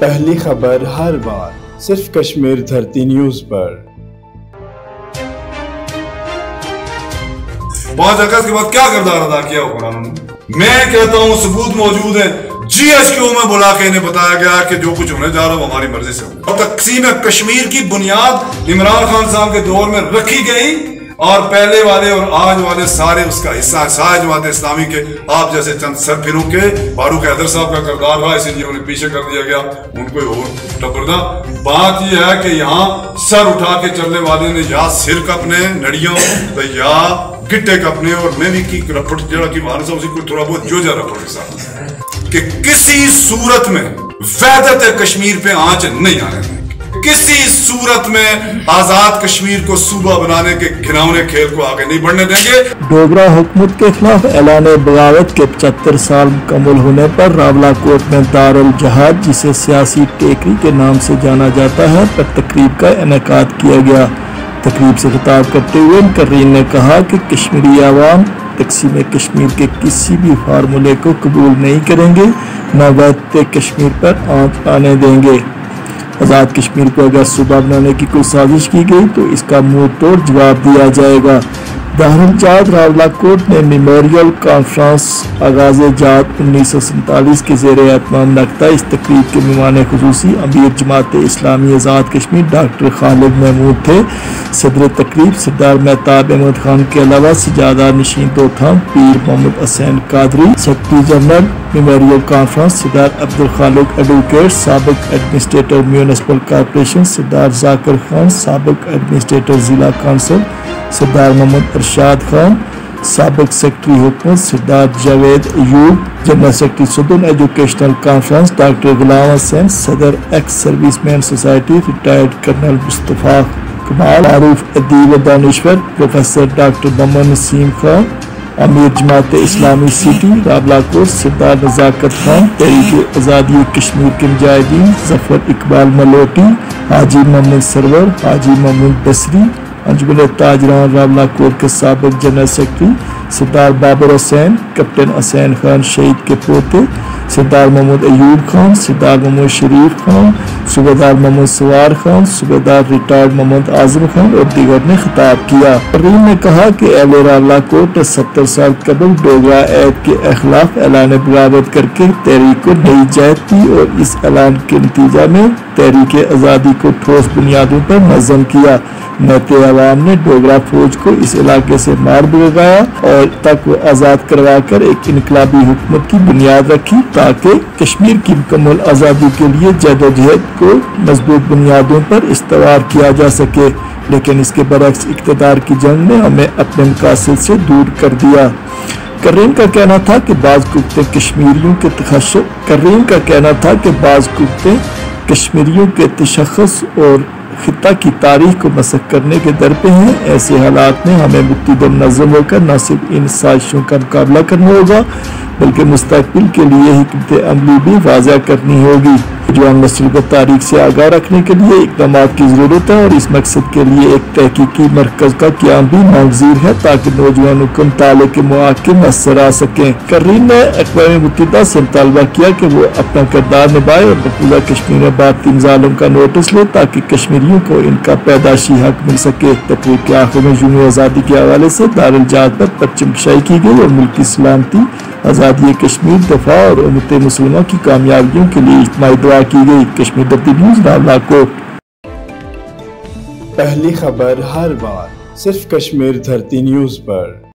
पहली खबर हर बार, सिर्फ़ कश्मीर धरती न्यूज़ पर। पाँच अगस्त के बाद क्या किरदार अदा किया हुक्मरानों ने मैं कहता हूँ, सबूत मौजूद है। जीएसक्यू में बुला के इन्हें बताया गया कि जो कुछ होने जा रहा है, वो हमारी मर्ज़ी से होगा। और तकसीम कश्मीर की बुनियाद, इमरान खान साहब के दौर में रखी गई। और पहले वाले और आज वाले सारे उसका हिस्सा सारे जमात इस्लामी के, आप जैसे चंद सरफिरों के, फारूक हैदर साहब का करदार रहा इसीलिए उन्हें पीछे कर दिया गया, उनको और बात यह है कि यहाँ सर उठा के चलने वाले ने या सिर कपने, नड़ियों तो या गिट्टे कपने, और मैं भी की रपट जरा की मानसा उसी को थोड़ा बहुत जो जा रपट साथ। कि किसी सूरत में वैदत कश्मीर पे आँच नहीं आने किसी सूरत में आज़ाद कश्मीर को सूबा बनाने के घिनौने खेल को आगे नहीं बढ़ने देंगे। डोगरा हुकूमत के खिलाफ ऐलान बगावत के पचहत्तर साल मुकम्मल होने पर रावला कोट में दारुल जहाज़ जिसे सियासी टेकरी के नाम से जाना जाता है, पर तकरीब का इनका किया गया। तकरीब से खिताब करते हुए करीन ने कहा कि कश्मीरी आवाम तकसीम कश्मीर के किसी भी फार्मूले को कबूल नहीं करेंगे, न वैद कश्मीर पर आँच आने देंगे। आज़ाद कश्मीर को अगर सुबह बनाने की कोई साजिश की गई तो इसका मुँह तोड़ जवाब दिया जाएगा। दारुलजात रावला कोर्ट ने मेमोरियल कॉन्फ्रेंस आगाज़ जात उन्नीस सौ सैंतालीस के जेर एहतमाम नकता इस तकरीब के मेहमान खसूसी अमीर जमात इस्लामी आज़ाद कश्मीर डॉक्टर खालिद महमूद थे। सदर तकरीब सरदार महताब अहमद खान के अलावा सजादा नशीन तोथाम पीर Mohammad Hussain Qadri secretary general, memorial conference Sardar Abdul Khaliq advocate, सबक एडमिनिस्ट्रेटर म्यूनसिपल कॉरपोरेशन सरदार जाकर खान, सबक एडमिनिस्ट्रेटर ज़िला कौंसल सरदार मोहम्मद अरशाद खान, सबक सेक्रेटरी हुकूमत Sardar Javed Ayub general secretary Sudhan educational conference, doctor Ghulam Hussain, सदर ex serviceman society, retired colonel Mustafa Kamal, आरूफ अदीब दानश्वर, professor doctor Mohammad Naseem Khan, अमीर जमात इस्लामी सिटी, रावलाकोट सरदार नजाकत खान तहरीक आज़ादी कश्मीर के मुजाहिदीन, ज़फ़र इकबाल मलोटी, हाजी मोहम्मद सरवर, हाजी मोहम्मद बसरी अंजुमन ताजरान रामला कोर के सबक general secretary Sardar Babar Hussain captain Hussain Khan शहीद के पोते सरदार मोहम्मद अयूब खान सरदार मोहम्मद शरीफ खान सूबेदार मोहम्मद सवार खान सूबेदार रिटायर्ड मोहम्मद आज़म खान और दीगर ने खिताब किया रीम ने कहा कि एल रावला कोर्ट सत्तर साल कबल डोगरा ऐद के अखलाफ ऐलान बगावत करके तहरीक को नई जहत दी और इस ऐलान के नतीजा में तहरीक आज़ादी को ठोस बुनियादों पर नजम किया। नते अवाम ने डोगरा फौज को इस इलाके से मार भगाया और तक आज़ाद करवा कर एक इनकलाबी हुकूमत की बुनियाद रखी। ताकि कश्मीर की मुकम्मल आज़ादी के लिए जदोजहद को मज़बूत बुनियादों पर इस्तेवार किया जा सके, लेकिन इसके बरक्स इकतदार की जंग ने हमें अपने मकासद से दूर कर दिया। करीम का कहना था कि बाज़ कुत्ते कश्मीरियों के तखश करीम का कहना था कि बाज़ कुत्ते कश्मीरियों के तशखस और खत्ता की तारीख को मशक करने के दर पे हैं। ऐसे हालात में हमें मुक्तदम नजम होकर न सिर्फ़ इन साजिशों का मुकाबला करना होगा, बल्कि मुस्तबिल के लिए हमत अमली भी वाजा करनी होगी। जवान नस्ल को तारीख से आगाह रखने के लिए इकदाम की ज़रूरत है और इस मकसद के लिए एक तहकीकी मरकज का क्याम भी नागजीर है ताकि नौजवानों को ताले के मौके नसर आ सकें। करीन ने अकवा मुतदा से मुतालबा किया कि वो अपना किरदार निभाए और मकबूजा कश्मीर में भारतीय ज़ालम का नोटिस ले ताकि कश्मीरियों को इनका पैदाशी हक मिल सके। तकरीब के आखिर में जून आज़ादी के हवाले से दारजात पर परचम की गई और मुल्क की सलामती आज़ादी कश्मीर दफ़ा और उमत मुसलमान की कामयाबियों के लिए इजमाई दुआ की गई। कश्मीर दर्दी न्यूज़ डालना को। पहली खबर हर बार, सिर्फ़ कश्मीर धरती न्यूज़ पर।